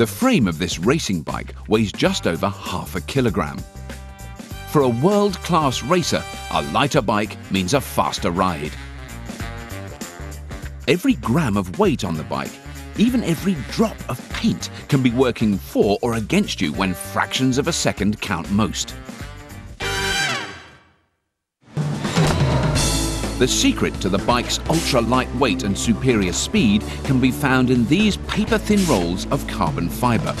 The frame of this racing bike weighs just over half a kilogram. For a world-class racer, a lighter bike means a faster ride. Every gram of weight on the bike, even every drop of paint can be working for or against you when fractions of a second count most. The secret to the bike's ultra lightweight and superior speed can be found in these paper-thin rolls of carbon fibre.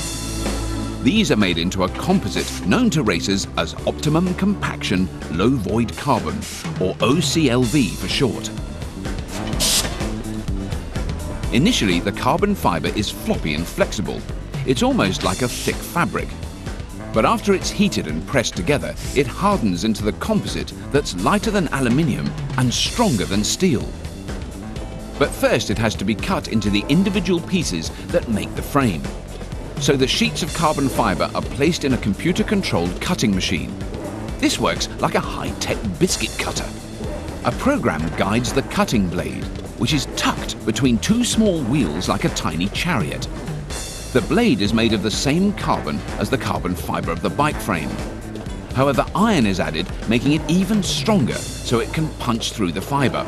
These are made into a composite known to racers as Optimum Compaction Low Void Carbon, or OCLV for short. Initially, the carbon fibre is floppy and flexible. It's almost like a thick fabric, but after it's heated and pressed together, it hardens into the composite that's lighter than aluminium and stronger than steel. But first it has to be cut into the individual pieces that make the frame. So the sheets of carbon fibre are placed in a computer-controlled cutting machine. This works like a high-tech biscuit cutter. A program guides the cutting blade, which is tucked between two small wheels like a tiny chariot. The blade is made of the same carbon as the carbon fibre of the bike frame. However, iron is added, making it even stronger so it can punch through the fibre.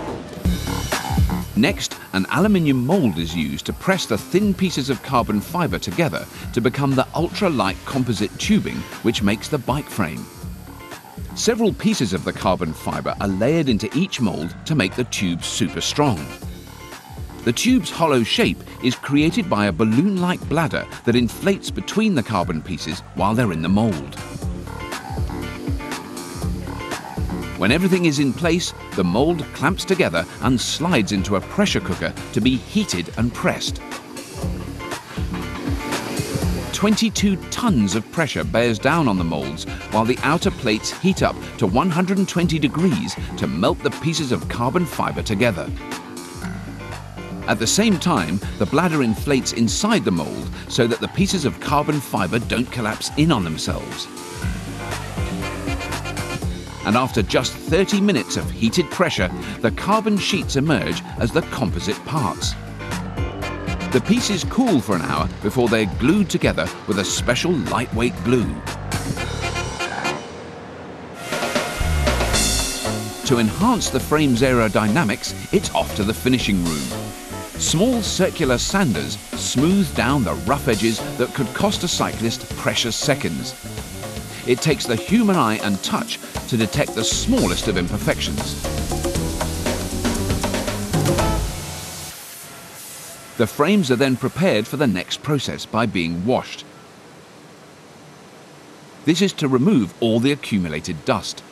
Next, an aluminium mould is used to press the thin pieces of carbon fibre together to become the ultra-light composite tubing which makes the bike frame. Several pieces of the carbon fibre are layered into each mould to make the tube super strong. The tube's hollow shape is created by a balloon-like bladder that inflates between the carbon pieces while they're in the mould. When everything is in place, the mould clamps together and slides into a pressure cooker to be heated and pressed. 22 tons of pressure bears down on the moulds while the outer plates heat up to 120 degrees to melt the pieces of carbon fibre together. At the same time, the bladder inflates inside the mould so that the pieces of carbon fibre don't collapse in on themselves. And after just 30 minutes of heated pressure, the carbon sheets emerge as the composite parts. The pieces cool for an hour before they're glued together with a special lightweight glue. To enhance the frame's aerodynamics, it's off to the finishing room. Small circular sanders smooth down the rough edges that could cost a cyclist precious seconds. It takes the human eye and touch to detect the smallest of imperfections. The frames are then prepared for the next process by being washed. This is to remove all the accumulated dust.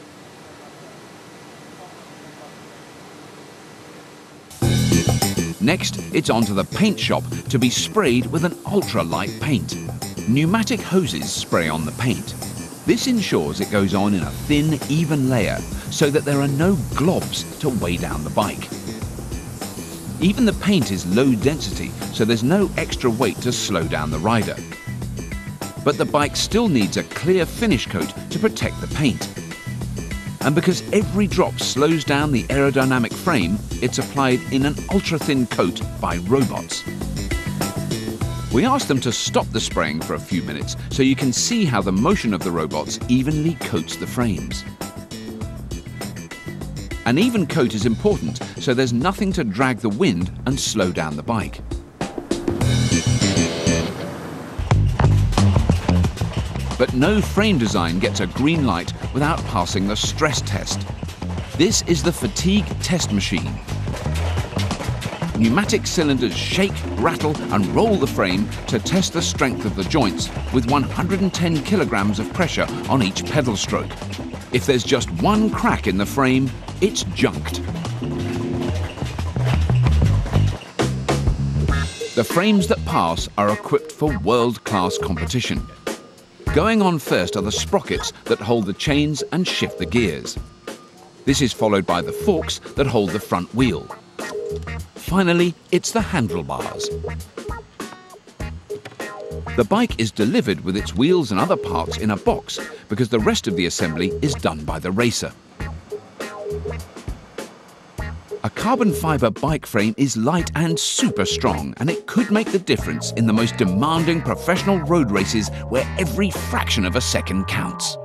Next, it's onto the paint shop to be sprayed with an ultra-light paint. Pneumatic hoses spray on the paint. This ensures it goes on in a thin, even layer so that there are no globs to weigh down the bike. Even the paint is low density, so there's no extra weight to slow down the rider. But the bike still needs a clear finish coat to protect the paint. And because every drop slows down the aerodynamic frame, it's applied in an ultra-thin coat by robots. We asked them to stop the spraying for a few minutes so you can see how the motion of the robots evenly coats the frames. An even coat is important so there's nothing to drag the wind and slow down the bike. But no frame design gets a green light without passing the stress test. This is the fatigue test machine. Pneumatic cylinders shake, rattle and roll the frame to test the strength of the joints with 110 kilograms of pressure on each pedal stroke. If there's just one crack in the frame, it's junked. The frames that pass are equipped for world-class competition. Going on first are the sprockets that hold the chains and shift the gears. This is followed by the forks that hold the front wheel. Finally, it's the handlebars. The bike is delivered with its wheels and other parts in a box because the rest of the assembly is done by the racer. A carbon fibre bike frame is light and super strong, and it could make the difference in the most demanding professional road races where every fraction of a second counts.